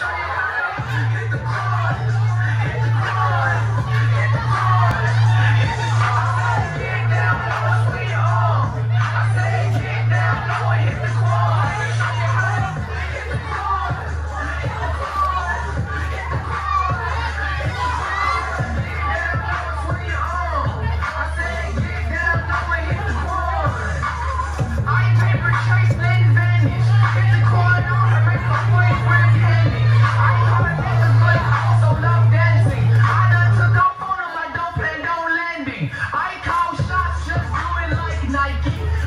Yes!